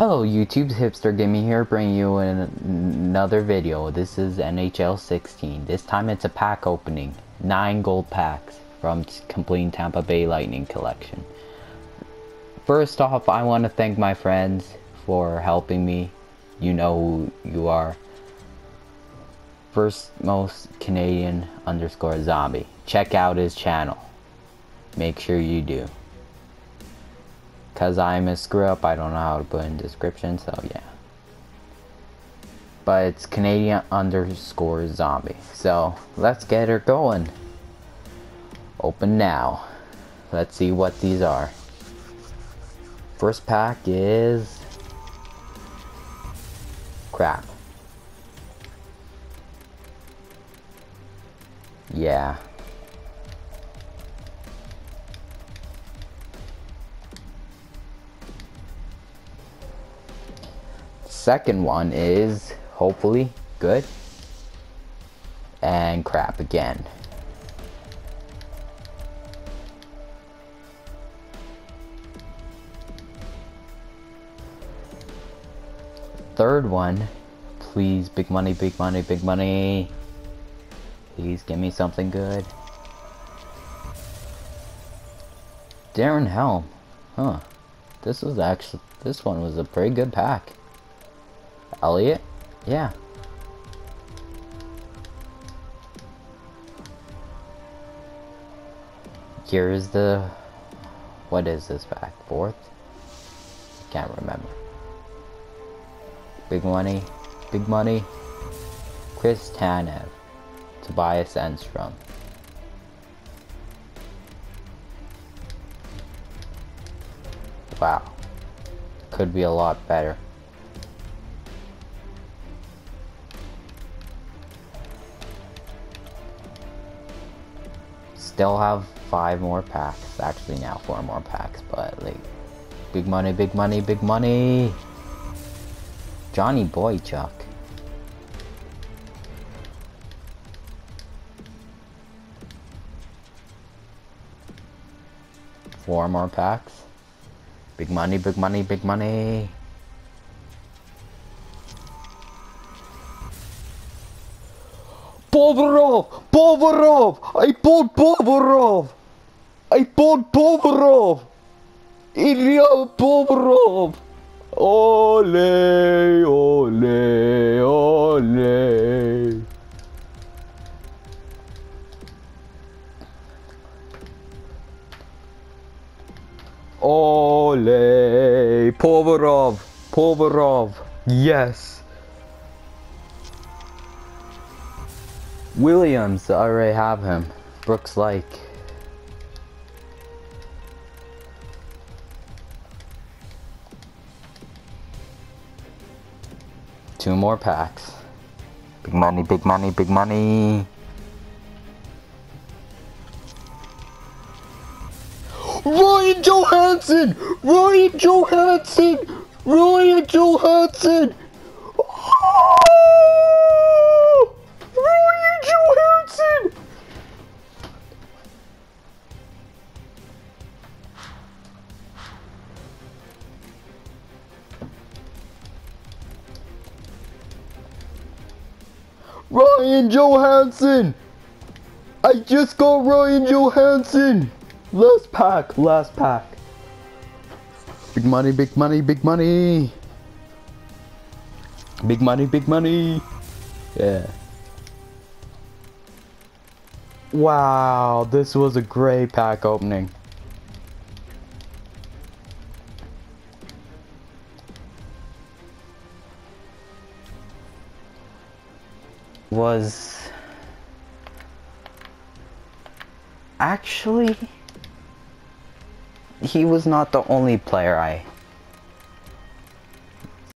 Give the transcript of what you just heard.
Hello YouTube, Hipster Gaming here, bringing you an another video. This is NHL 16. This time it's a pack opening. 9 gold packs from completing Tampa Bay Lightning collection. First off, I want to thank my friends for helping me. You know who you are. First most Canadian underscore zombie. Check out his channel. Make sure you do. Cause I'm a screw up, I don't know how to put in description, so yeah. But it's Canadian underscore zombie. So let's get her going. Open now. Let's see what these are. First pack is crap. Yeah. Second one is hopefully good and crap again. Third one, please big money, big money, big money. Please give me something good. Darren Helm. Huh. This was actually, this one was a pretty good pack. Elliot? Yeah. Here's the... What is this back? Fourth? Can't remember. Big money. Big money. Chris Tanev. Tobias Enstrom. Wow. Could be a lot better. Still have five more packs. Actually now four more packs, but like big money, big money, big money. Johnny Boychuk. Four more packs. Big money, big money, big money. Bobrov! Bobrov! I bought Bobrov! I bought Bobrov! Ilya Bobrov! Ole, ole, ole. Ole, Povorov, Povorov, yes. Williams, I already have him. Brooks like. Two more packs. Big money, big money, big money. Ryan Johansen! Ryan Johansen! Ryan Johansen! Ryan Johansen! I just got Ryan Johansson! Last pack, last pack. Big money, big money, big money. Big money, big money. Yeah. Wow, this was a great pack opening. Was actually he was not the only player I